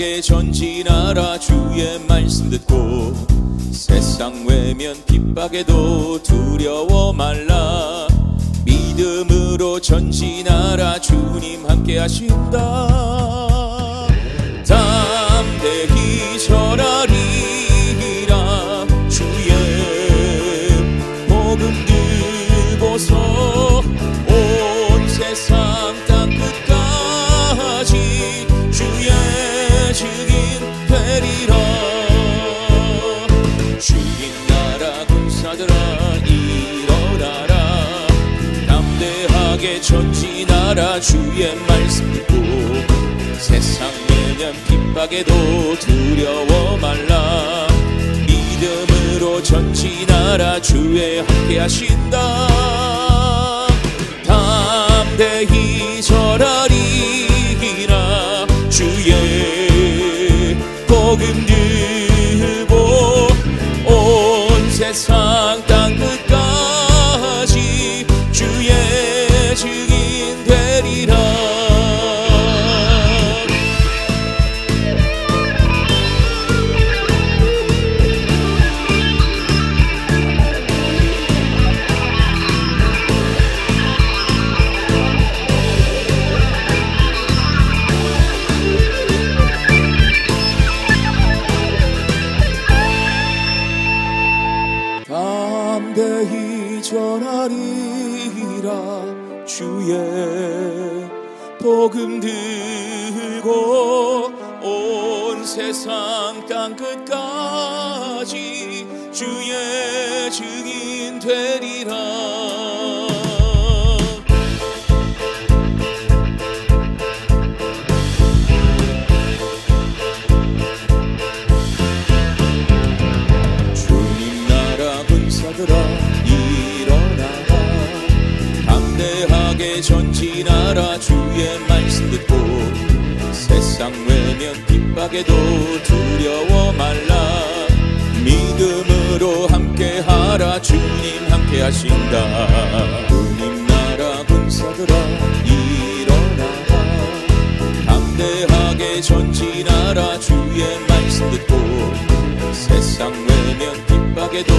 전진하라 주의 말씀 듣고 세상 외면 핍박에도 두려워 말라. 믿음으로 전진하라 주님 함께 하신다 전진하라 주의 말씀 듣고 세상 내면 핍박에도 두려워 말라. 믿음으로 전진하라 주의 함께 하신다 담대히 전하리라. 주의 복음 들고 온 세상 땅 끝까지 주의 증인 되리라 면 핍박에도 두려워 말라. 믿음으로 함께하라. 주님 함께 하신다. 주님 나라 군사들아 일어나라. 담대하게 전진하라. 주의 말씀 듣고 세상 외면 핍박에도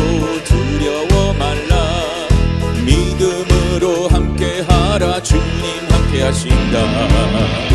두려워 말라. 믿음으로 함께하라. 주님 함께 하신다. 주님